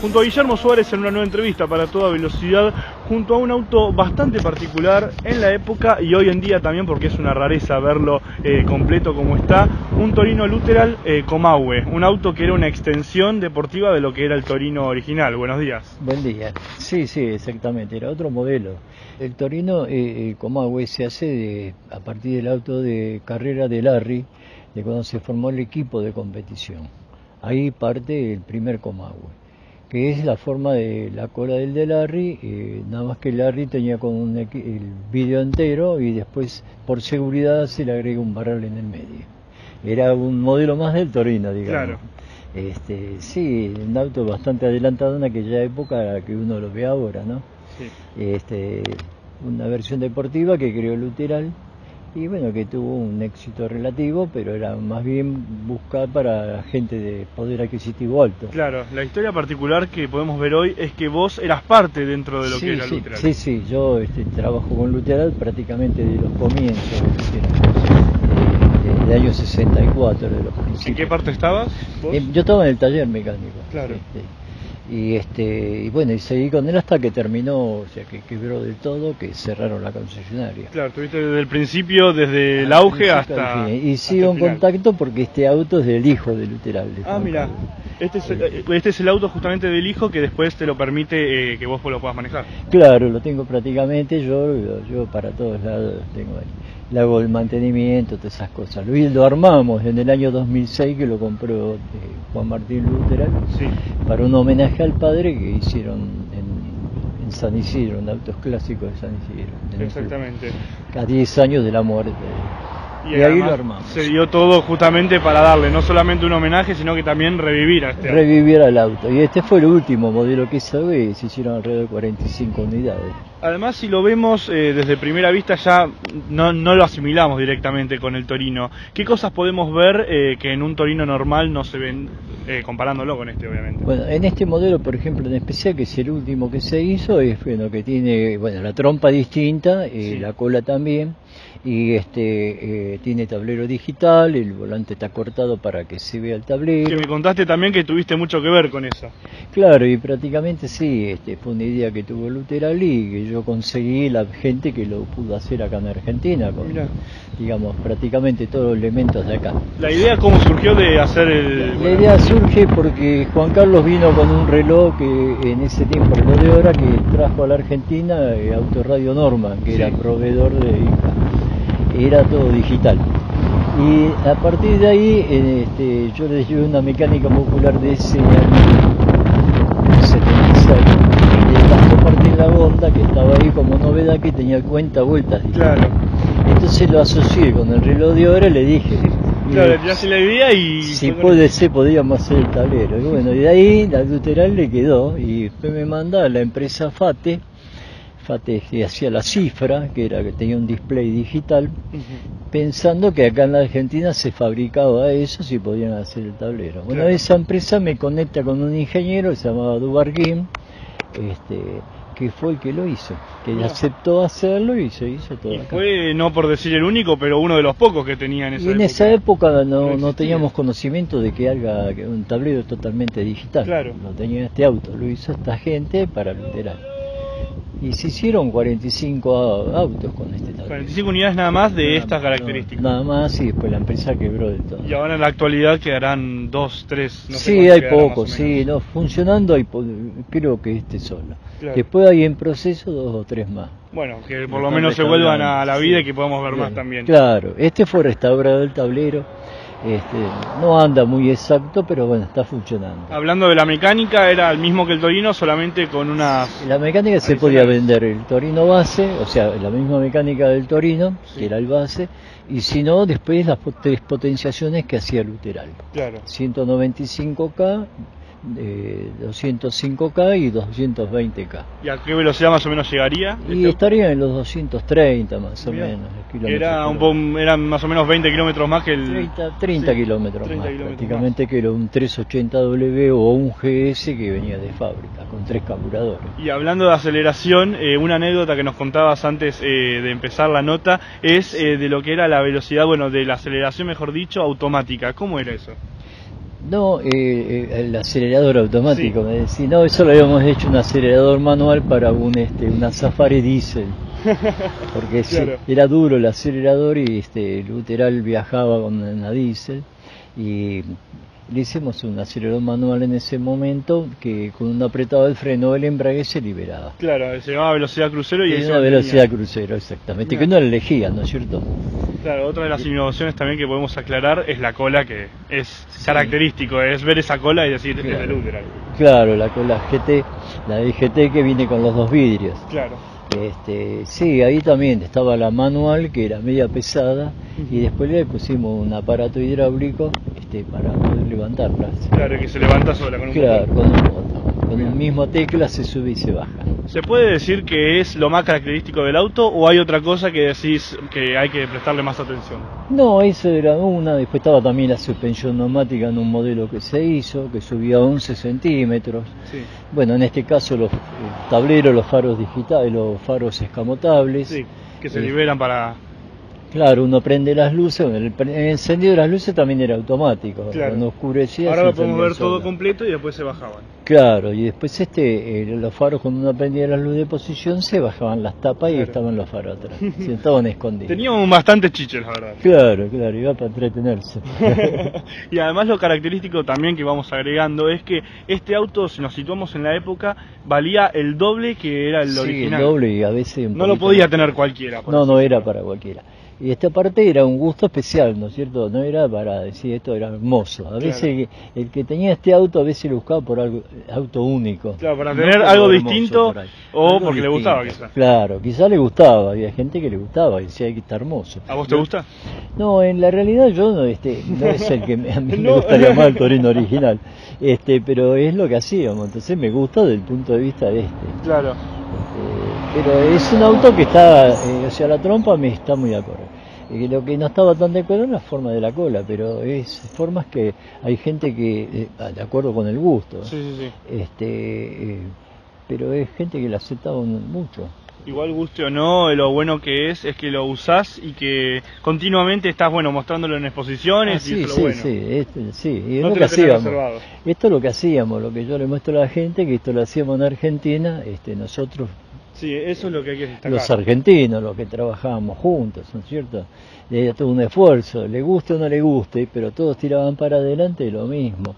Junto a Guillermo Suárez en una nueva entrevista para toda velocidad junto a un auto bastante particular en la época y hoy en día también, porque es una rareza verlo eh, completo como está, un Torino Luteral eh, Comahue, un auto que era una extensión deportiva de lo que era el Torino original. Buenos días. Buen día. Sí, sí, exactamente, era otro modelo. El Torino eh, eh Comahue se hace de, a partir del auto de carrera de Larry, de cuando se formó el equipo de competición. Ahí parte el primer Comahue que es la forma de la cola del de Larry, eh, nada más que Larry tenía con un, el vídeo entero y después por seguridad se le agrega un barral en el medio. Era un modelo más del Torino, digamos. Claro. Este, sí, un auto bastante adelantado en aquella época que uno lo ve ahora, ¿no? Sí. Este, una versión deportiva que creó Luteral y bueno, que tuvo un éxito relativo, pero era más bien buscar para gente de poder adquisitivo alto. Claro, la historia particular que podemos ver hoy es que vos eras parte dentro de lo sí, que era sí, Luteral. Sí, sí, yo este, trabajo con Luteral prácticamente de los comienzos, de, de, año 64, de los principios. ¿En qué parte estabas? Vos? Eh, yo estaba en el taller mecánico. Claro. Este, y este y bueno y seguí con él hasta que terminó o sea que quebró del todo que cerraron la concesionaria Claro, estuviste desde el principio, desde el auge hasta. y sigo en contacto porque este auto es del hijo de Luteral de Ah, mira. Este es, eh, este es el auto justamente del hijo que después te lo permite eh, que vos lo puedas manejar. claro lo tengo prácticamente yo yo para todos lados tengo ahí le hago el mantenimiento todas esas cosas lo, lo armamos en el año 2006 que lo compró eh, Juan Martín Luteral Sí. para un homenaje al padre que hicieron en, en San Isidro, en autos clásicos de San Isidro. en el- Exactamente. A 10 años de la muerte. Y, Y, ahí lo armamos. Se dio todo justamente para darle no solamente un homenaje, sino que también revivir a este auto. Revivir al auto. Y este fue el último modelo que y se hicieron alrededor de 45 unidades. Además, si lo vemos eh, desde primera vista, ya no, no lo asimilamos directamente con el Torino. ¿Qué cosas podemos ver eh, que en un Torino normal no se ven, eh, comparándolo con este, obviamente? Bueno, en este modelo, por ejemplo, en especial, que es el último que se hizo, es bueno que tiene bueno la trompa distinta, eh, Sí. la cola también, y este eh, tiene tablero digital, el volante está cortado para que se vea el tablero. Que me contaste también que tuviste mucho que ver con eso. Claro, y prácticamente sí, este, fue una idea que tuvo Luteral y que yo conseguí la gente que lo pudo hacer acá en Argentina, con, Mirá. digamos, prácticamente todos los elementos de acá. La idea, ¿cómo surgió de hacer el. La idea surge porque Juan Carlos vino con un reloj que en ese tiempo, reloj de hora, que trajo a la Argentina eh, Autoradio Norma, que Sí. era proveedor de. Era todo digital. Y a partir de ahí, este, yo les llevé una mecánica popular de ese año 76. Y le pasó Martín la Bonda, que estaba ahí como novedad, que tenía cuenta vueltas. digamos. Claro. Entonces lo asocié con el reloj de hora y le dije, Claro, le tiraste la idea y. si puede ser, podríamos hacer el tablero. Y bueno, y de ahí la Luteral le quedó y después me manda a la empresa FATE, FATE que hacía la cifra, que era que tenía un display digital, pensando que acá en la Argentina se fabricaba eso si podían hacer el tablero. Bueno, Claro. esa empresa me conecta con un ingeniero que se llamaba Dubarguín, este, que fue el que lo hizo, que aceptó hacerlo y se hizo todo Y acá. fue, no por decir el único, pero uno de los pocos que tenía en esa Y en época. esa época no, No no teníamos conocimiento de que haga un tablero totalmente digital. Claro. Lo tenía este auto, lo hizo esta gente para Luteral. Y se hicieron 45 a- autos con este tablero. 45 unidades nada más de Nada estas más, características. no, nada más y después la empresa quebró del todo. Y ahora en la actualidad quedarán dos, tres, no sé sí, cuántos hay más pocos, sí, no, funcionando hay po- creo que este solo. Claro. Después hay en proceso dos o tres más. Bueno, que por lo menos se vuelvan a la vida sí. y que podamos ver más Bien. también. Claro, este fue restaurado el tablero, este, no anda muy exacto, pero bueno, está funcionando. Hablando de la mecánica, era el mismo que el Torino, solamente con unas... La mecánica se podía vender el Torino base, o sea, la misma mecánica del Torino, Sí. que era el base, y si no, después las tres potenciaciones que hacía Luteral. Claro. 195K, eh, 205K y 220K. ¿Y a qué velocidad más o menos llegaría? Y Este- estarían en los 230 más o menos. Era un por po- hora. eran más o menos 20 kilómetros más que el... 30, 30 Sí, kilómetros 30 más, kilómetros prácticamente que era un 380W o un GS que venía de fábrica, con tres carburadores. Y hablando de aceleración, eh, una anécdota que nos contabas antes eh, de empezar la nota es eh, de lo que era la velocidad, bueno, de la aceleración, mejor dicho, automática. ¿Cómo era eso? No, eh, eh, el acelerador automático, me decía. No, eso lo habíamos hecho un acelerador manual para un este una Safari Diesel. Porque era duro el acelerador y este el Luteral viajaba con una Diesel y le hicimos un acelerador manual en ese momento que con un apretado del freno el embrague se liberaba. Claro, se llamaba velocidad crucero y eso. velocidad crucero, exactamente, que no la elegían, ¿no es cierto? Claro, otra de las innovaciones también que podemos aclarar es la cola, que es característico, es ver esa cola y decir, claro. es de Claro, la cola GT, la de GT que viene con los dos vidrios. Claro. Este, sí, ahí también estaba la manual que era media pesada y después le pusimos un aparato hidráulico este, para poder levantarla. Claro, que se levanta sola con un Claro, con un Con el mismo tecla se sube y se baja. ¿Se puede decir que es lo más característico del auto o hay otra cosa que decís que hay que prestarle más atención? No, eso era una. Después estaba también la suspensión neumática en un modelo que se hizo, que subía 11 centímetros. Sí. Bueno, en este caso los tableros, los faros digitales, los faros escamotables. Sí, que se liberan para Claro, uno prende las luces, el, encendido de las luces también era automático, claro. cuando oscurecía. Ahora lo podemos ver todo completo y después se bajaban. Claro, y después este, eh, los faros cuando uno prendía las luces de posición se bajaban las tapas y estaban los faros atrás, se estaban escondidos. Teníamos bastantes chiches, la verdad. Claro, claro, iba para entretenerse. y además lo característico también que vamos agregando es que este auto, si nos situamos en la época, valía el doble que era el sí, original. el doble y a veces... No lo podía tener cualquiera. No, no era para cualquiera. Y esta parte era un gusto especial, ¿no es cierto? No era para decir esto era hermoso. A veces el, que tenía este auto a veces lo buscaba por algo auto único. Claro, para tener algo distinto o porque le gustaba quizás. Claro, quizás le gustaba, había gente que le gustaba y decía que está hermoso. ¿A vos te gusta? No, en la realidad yo no, este, no es el que a mí me gustaría más el Torino original, este, pero es lo que hacíamos, entonces me gusta desde el punto de vista de este. Claro. Este, pero es un auto que está, eh, o sea, la trompa me está muy de Eh, lo que no estaba tan de acuerdo es la forma de la cola, pero es formas que hay gente que, eh, de acuerdo con el gusto, sí, sí, sí. este, eh, pero es gente que la aceptaba mucho. Igual guste o no, lo bueno que es es que lo usás y que continuamente estás bueno mostrándolo en exposiciones ah, y sí, sí, bueno. sí, esto, sí, y es no lo que hacíamos. Esto es lo que hacíamos, lo que yo le muestro a la gente, que esto lo hacíamos en Argentina, este, nosotros Sí, eso es lo que hay que. Los argentinos, los que trabajábamos juntos, ¿no es cierto? Era todo un esfuerzo, le guste o no le guste, pero todos tiraban para adelante lo mismo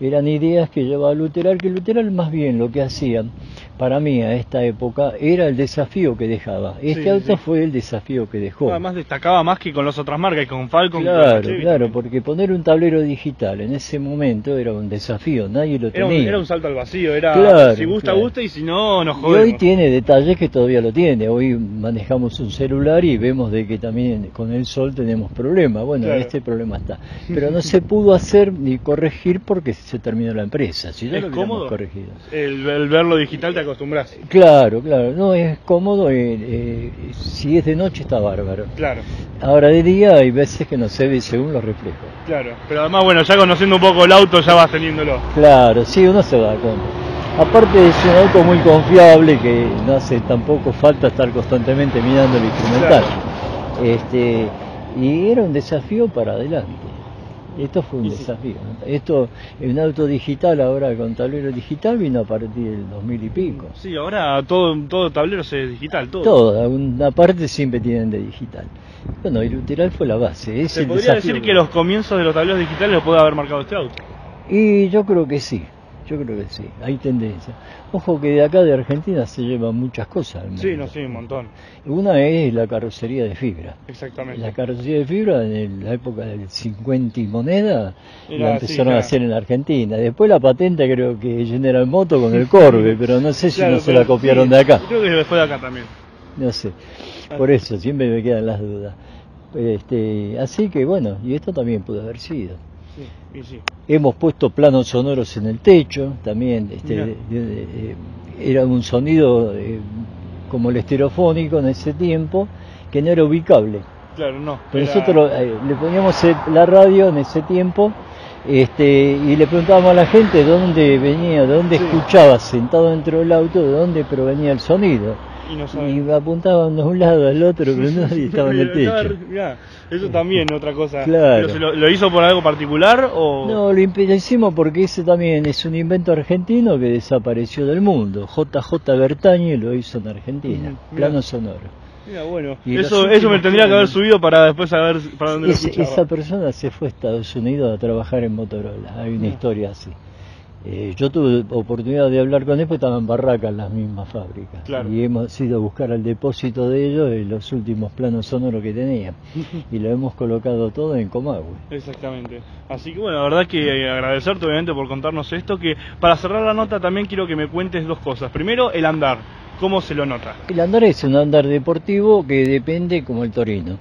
eran ideas que llevaba Luteral, que Luteral más bien lo que hacían, para mí a esta época, era el desafío que dejaba. Este auto fue el desafío que dejó. Además destacaba más que con las otras marcas, y con Falcon. Claro, claro, porque poner un tablero digital en ese momento era un desafío, nadie lo tenía. Era un, salto al vacío, era si gusta, gusta y si no, nos jodemos. Y hoy tiene detalles que todavía lo tiene. Hoy manejamos un celular y vemos de que también con el sol tenemos problemas. Bueno, este problema está. Pero no se pudo hacer ni corregir porque se terminó la empresa. Si ¿Es cómodo? El, verlo digital te acostumbras. Claro, claro. No, es cómodo. Eh, eh, si es de noche está bárbaro. Claro. Ahora de día hay veces que no se ve según los reflejos. Claro. Pero además, bueno, ya conociendo un poco el auto ya vas teniéndolo. Claro, sí, uno se va con Aparte es un auto muy confiable que no hace tampoco falta estar constantemente mirando el instrumental. Este, y era un desafío para adelante. Esto fue un desafío. Esto, un auto digital ahora con tablero digital vino a partir del 2000 y pico. Sí, ahora todo, todo tablero es digital, todo. Todo, una parte siempre tienen de digital. Bueno, el lateral fue la base. ¿Se podría decir que los comienzos de los tableros digitales los puede haber marcado este auto? Y yo creo que sí. Yo creo que sí, hay tendencia. Ojo que de acá de Argentina se llevan muchas cosas. Sí, no, sí, un montón. Una es la carrocería de fibra. Exactamente. La carrocería de fibra en la época del 50 y moneda la empezaron a hacer en Argentina. Después la patente creo que General Moto con el Corve, pero no sé si no se la copiaron de acá. Creo que después de acá también. No sé. Por eso siempre me quedan las dudas. Este, así que bueno, y esto también pudo haber sido. Hemos puesto planos sonoros en el techo, también este, era un sonido eh, como el estereofónico en ese tiempo, que no era ubicable. Claro, no. Pero nosotros eh, le poníamos la radio en ese tiempo este, y le preguntábamos a la gente de dónde venía, de dónde escuchaba sentado dentro del auto, de dónde provenía el sonido. Y, apuntaban de un lado al otro, pero nadie estaba en el techo. eso también, otra cosa. Claro. lo, hizo por algo particular o...? No, lo, hicimos porque ese también es un invento argentino que desapareció del mundo. JJ Bertañi lo hizo en Argentina, plano sonoro. Mira, bueno, eso, eso me tendría que haber subido para después saber para dónde lo escuchaba. Esa persona se fue a Estados Unidos a trabajar en Motorola, hay una historia así. Eh, yo tuve oportunidad de hablar con él porque estaban barracas las mismas fábricas. Y hemos ido a buscar al depósito de ellos en los últimos planos sonoros que tenían. y lo hemos colocado todo en Comagüe. Exactamente. Así que bueno, la verdad que eh, agradecerte obviamente por contarnos esto. Que para cerrar la nota también quiero que me cuentes dos cosas. Primero, el andar. ¿Cómo se lo nota? El andar es un andar deportivo que depende como el torino.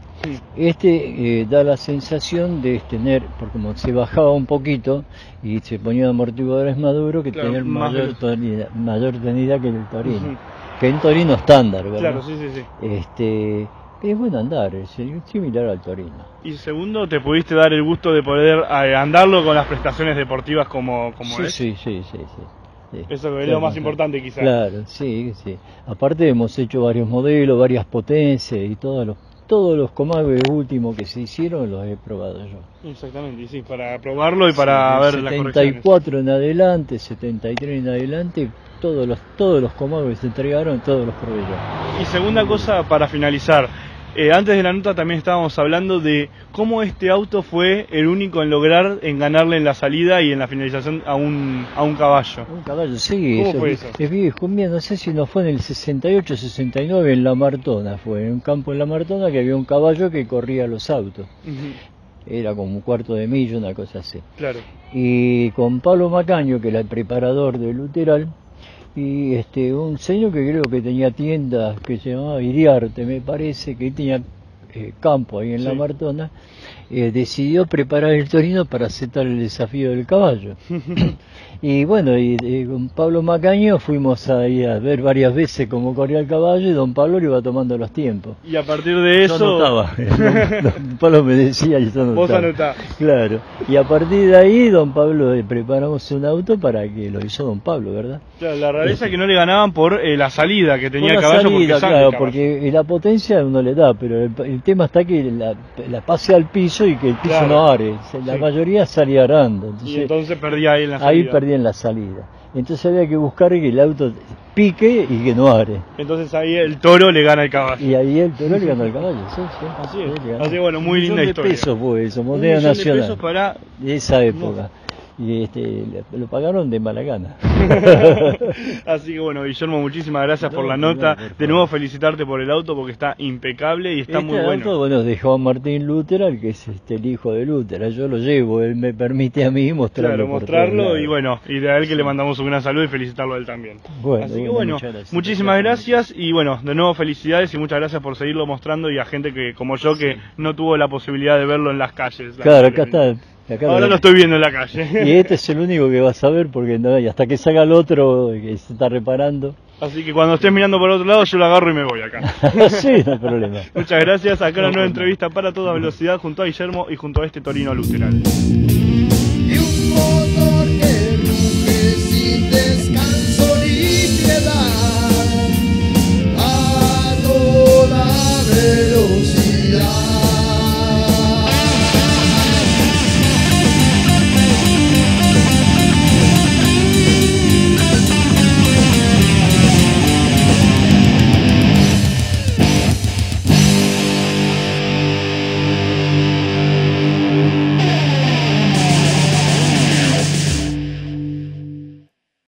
Este eh, da la sensación de tener, porque como se bajaba un poquito y se ponía amortiguadores maduros, que tener mayor, tonida, mayor tenida que el torino. Que el torino estándar, ¿verdad? Claro, sí, sí, sí. Este, es bueno andar, es similar al Torino. Y segundo, ¿te pudiste dar el gusto de poder eh, andarlo con las prestaciones deportivas como, como sí, es? Sí, sí, sí, sí. Eso es lo más importante quizás. Claro, sí, sí. Aparte hemos hecho varios modelos, varias potencias y todos los todos los comagues últimos que se hicieron los he probado yo. Exactamente, y sí, para probarlo y para ver las 74 en adelante, 73 en adelante, todos los todos los comagues se entregaron, todos los probé yo. Y segunda cosa para finalizar, eh, antes de la nota también estábamos hablando de cómo este auto fue el único en lograr en ganarle en la salida y en la finalización a un, a un caballo. Un caballo, sí. ¿Cómo fue eso? Es viejo, no sé si no fue en el 68, 69 en La Martona, fue en un campo en La Martona que había un caballo que corría los autos. Era como un cuarto de milla, una cosa así. Claro. Y con Pablo Macaño, que era el preparador del Luteral, y este un señor que creo que tenía tiendas que se llamaba Iriarte me parece que tenía eh, campo ahí en la Martona eh, decidió preparar el Torino para aceptar el desafío del caballo. y bueno, y, con Pablo Macaño fuimos ahí a ver varias veces cómo corría el caballo y don Pablo le iba tomando los tiempos. Y a partir de eso... Yo notaba, don, Pablo me decía y yo notaba. Vos Claro, y a partir de ahí don Pablo le preparamos un auto para que lo hizo don Pablo, ¿verdad? Claro, la rareza es que no le ganaban por eh, la salida que tenía el caballo. Salida, porque claro, porque la potencia uno le da, pero el, tema está que la, la pase al piso y que el piso no are. La mayoría salía arando. Entonces, y entonces perdía ahí en la salida. Ahí perdía en la salida. Entonces había que buscar que el auto pique y que no are. Entonces ahí el toro le gana al caballo. Y ahí el toro le gana al caballo, sí, sí. Así es. Así bueno, muy linda historia. De pesos fue eso, moneda nacional. De pesos para... De esa época y este, lo pagaron de mala gana. Así que bueno, Guillermo, muchísimas gracias por la nota. de nuevo felicitarte por el auto porque está impecable y está este muy bueno. Auto, bueno, de Juan Martín Luther, que es este, el hijo de Luther. Yo lo llevo, él me permite a mí mostrarlo. mostrarlo y bueno, y de a él que le mandamos un gran saludo y felicitarlo a él también. Bueno, Así que bueno, muchísimas gracias y bueno, de nuevo felicidades y muchas gracias por seguirlo mostrando y a gente que como yo que no tuvo la posibilidad de verlo en las calles. Claro, acá está Ahora lo estoy viendo en la calle. Y este es el único que vas a ver porque no, y hasta que salga el otro que se está reparando. Así que cuando estés mirando por otro lado yo lo agarro y me voy acá. sí, no hay problema. Muchas gracias. Acá una nueva entrevista para toda velocidad junto a Guillermo y junto a este Torino Luteral.